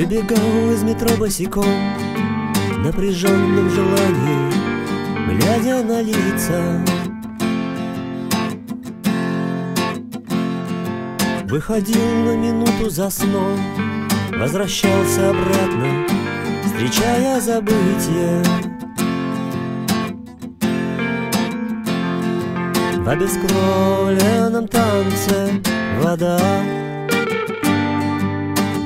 Выбегал из метро босиком Напряженным желанием Глядя на лица. Выходил на минуту за сном Возвращался обратно Встречая забытие. В обескровленном танце вода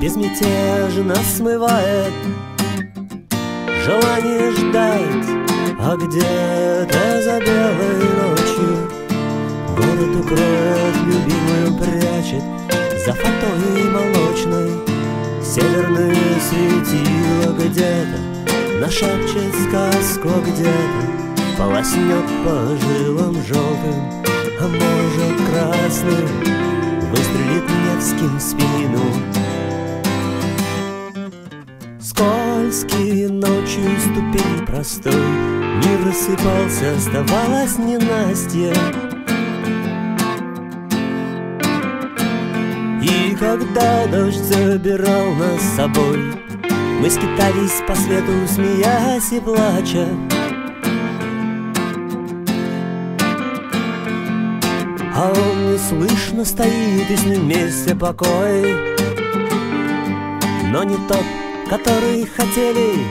Безмятежно смывает. Желание ждать А где-то за белой ночью Город укроет, любимую прячет За фатой молочной. Северные светила где-то Нашепчет сказку где-то. Полоснет по жилам желтым А может красным. Выстрелит Невским в спину Скользкие ночью ступени простой. Мир рассыпался, оставалась ненастье И когда дождь забирал нас с собой Мы скитались по свету, смеясь и плача. А он неслышно стоит, и с ним вместе покой Но не тот, который хотели,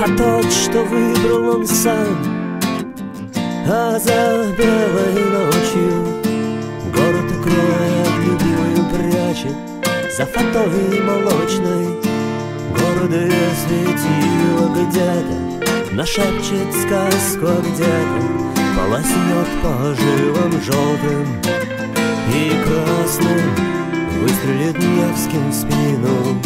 а тот, что выбрал он сам. А за белой ночью город укроет, любимую прячет, за фатой молочной гордое светило где-то, нашепчет сказку где-то, полоснет по жилам желтым и красным, выстрелит Невским в спину.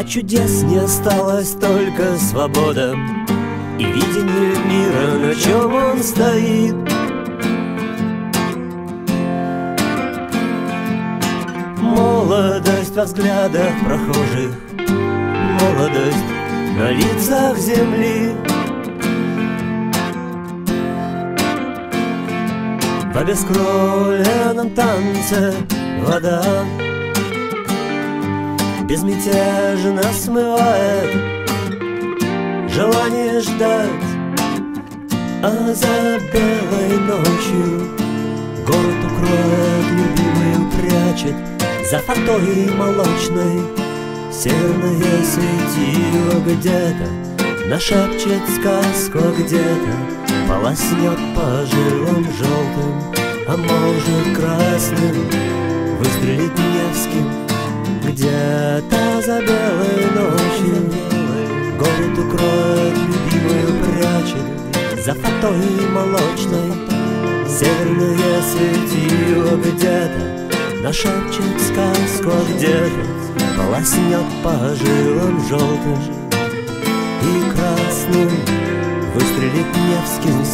А чудес не осталось только свобода. И видение мира, на чем он стоит. Молодость во взглядах прохожих. Молодость на лицах земли. В обескровленном танце вода безмятежно смывает Желание ждать, а за белой ночью Город укроет, любимую прячет За фатой молочной. Северное светило где-то Нашепчет сказку где-то Полоснет по жилам желтым А может красным фотои молочной. Северное светило где-то Нашепчет сказку где-то Полоснет по жилам желтым и красным Выстрелит Невским в